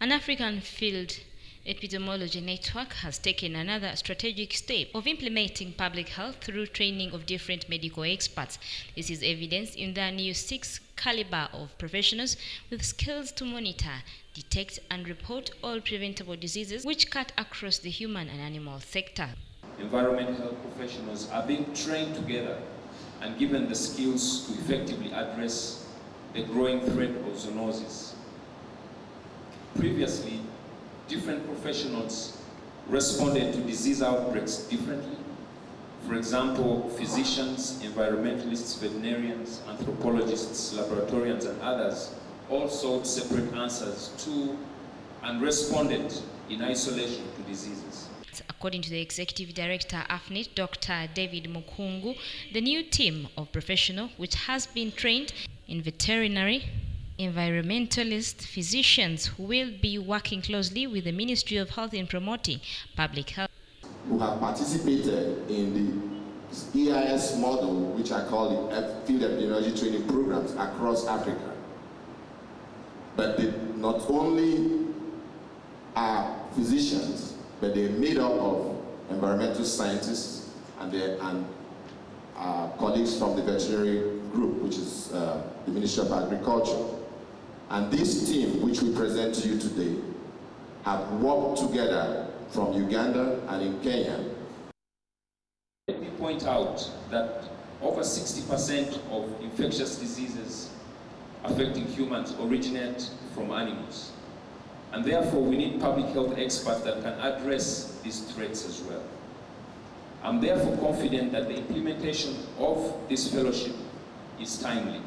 An African field epidemiology network has taken another strategic step of implementing public health through training of different medical experts. This is evidenced in the new six caliber of professionals with skills to monitor, detect and report all preventable diseases which cut across the human and animal sector. Environmental health professionals are being trained together and given the skills to effectively address the growing threat of zoonosis. Previously, different professionals responded to disease outbreaks differently. For example, physicians, environmentalists, veterinarians, anthropologists, laboratorians, and others all sought separate answers to and responded in isolation to diseases. According to the Executive Director AFENET, Dr. David Mukanga, the new team of professionals, which has been trained in veterinary, environmentalist physicians who will be working closely with the Ministry of Health in promoting public health. Who have participated in the EIS model, which I call the Field Epidemiology Training Programs across Africa. But they not only are physicians, but they're made up of environmental scientists and, and uh, colleagues from the veterinary group, which is uh, the Ministry of Agriculture. And this team, which we present to you today, have worked together from Uganda and in Kenya. Let me point out that over 60% of infectious diseases affecting humans originate from animals. And therefore, we need public health experts that can address these threats as well. I'm therefore confident that the implementation of this fellowship is timely.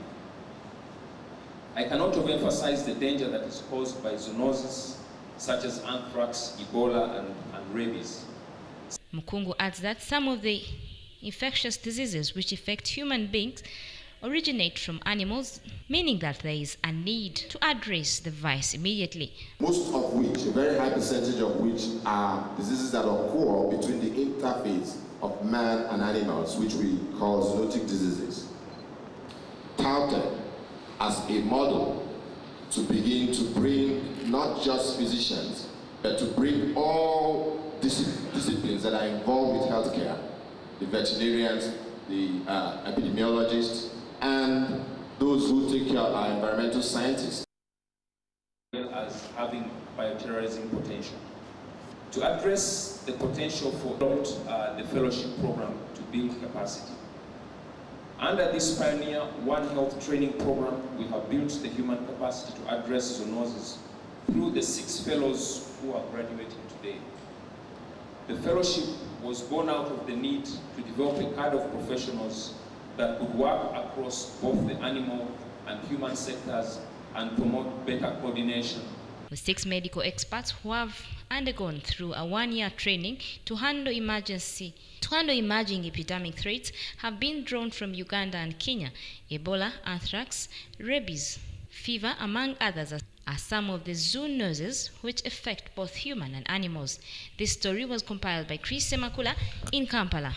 I cannot overemphasize the danger that is caused by zoonoses such as anthrax, Ebola, and, and rabies. Mukanga adds that some of the infectious diseases which affect human beings originate from animals, meaning that there is a need to address the vice immediately. Most of which, a very high percentage of which, are diseases that occur between the interface of man and animals, which we call zoonotic diseases. Touted as a model to begin to bring not just physicians, but to bring all dis disciplines that are involved with healthcare, the veterinarians, the uh, epidemiologists, and those who take care of our environmental scientists. As having bioterrorism potential. To address the potential for uh, the fellowship program to build capacity. Under this Pioneer One Health training program, we have built the human capacity to address zoonoses through the six fellows who are graduating today. The fellowship was born out of the need to develop a cadre of professionals that could work across both the animal and human sectors and promote better coordination. The six medical experts who have undergone through a one-year training to handle emergency to handle emerging epidemic threats have been drawn from Uganda and Kenya. Ebola, anthrax, rabies, fever, among others, are some of the zoonoses which affect both human and animals. This story was compiled by Chris Semakula in Kampala.